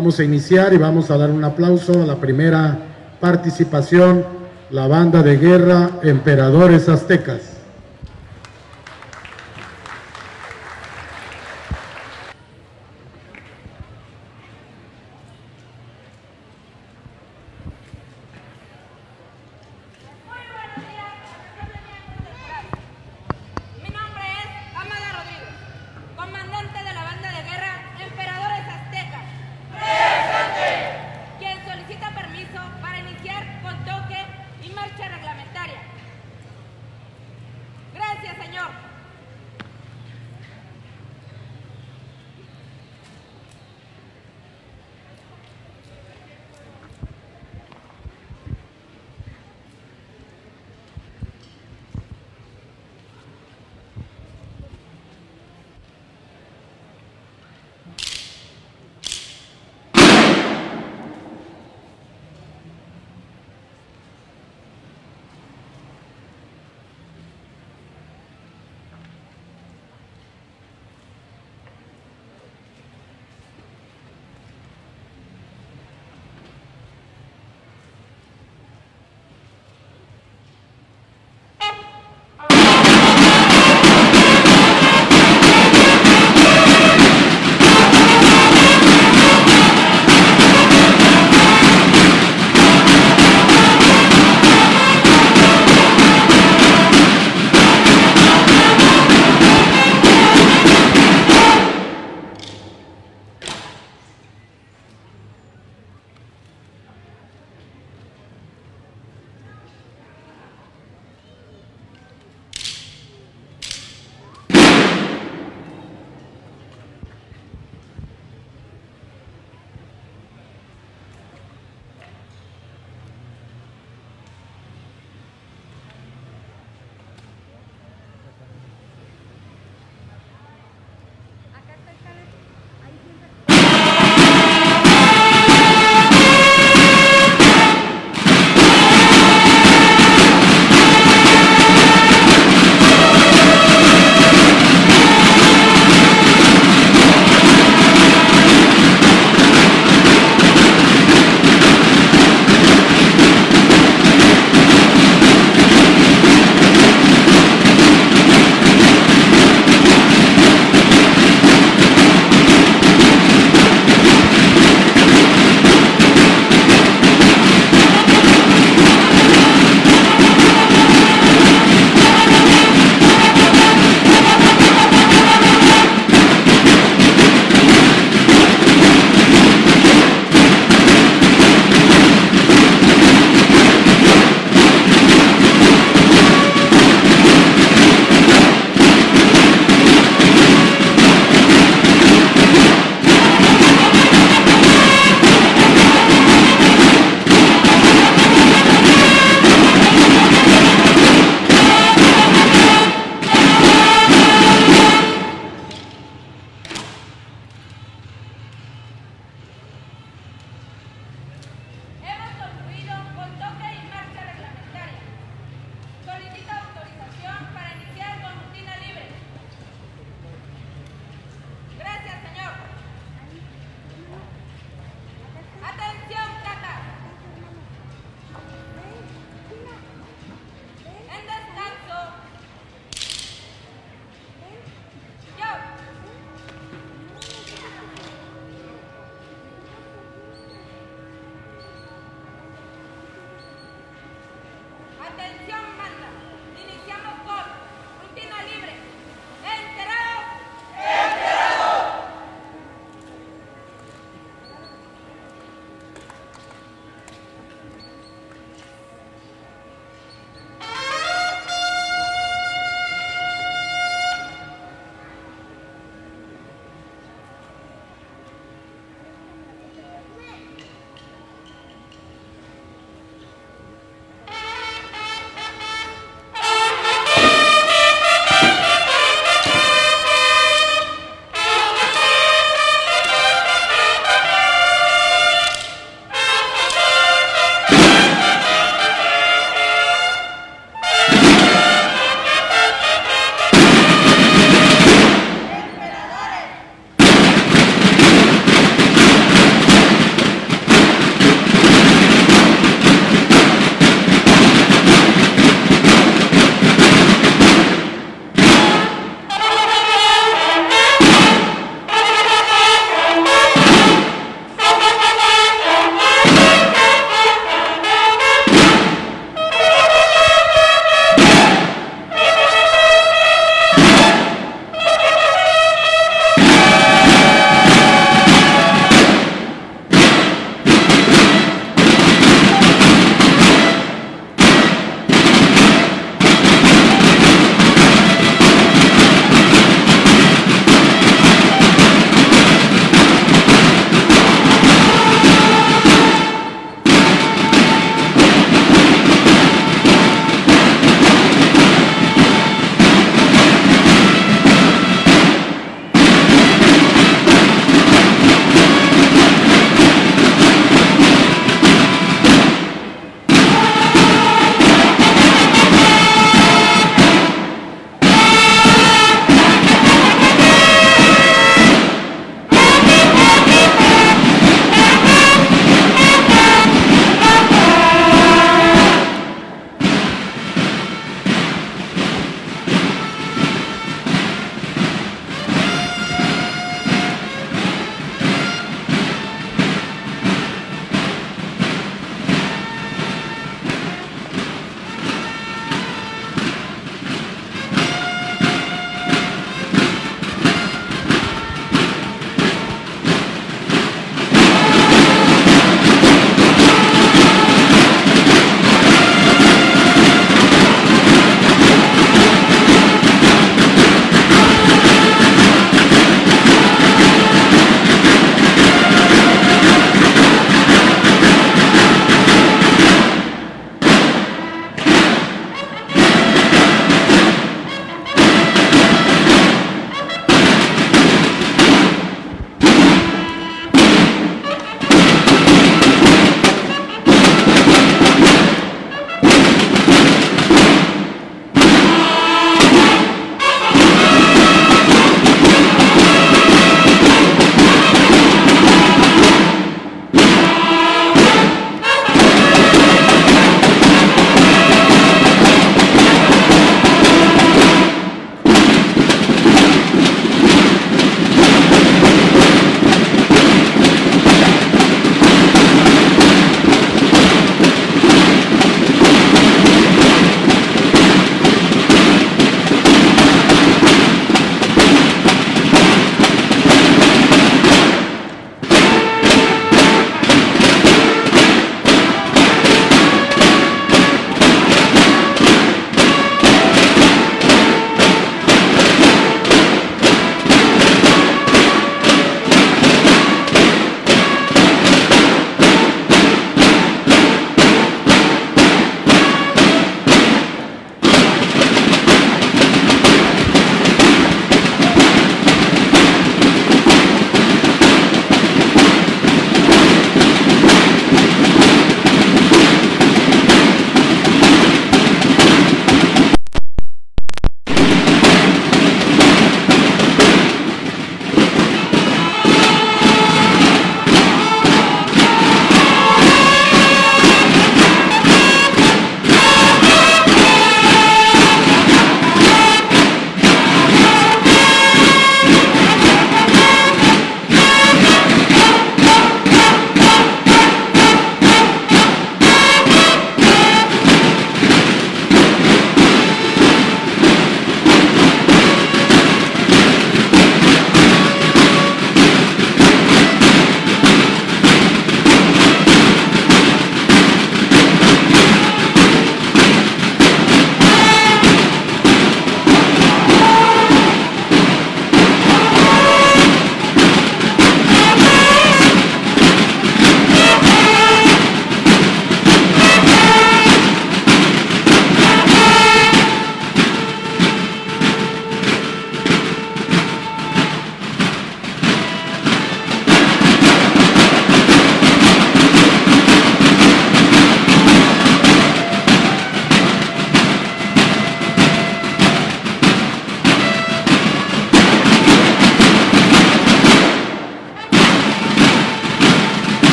Vamos a iniciar y vamos a dar un aplauso a la primera participación, la banda de guerra Emperadores Aztecas.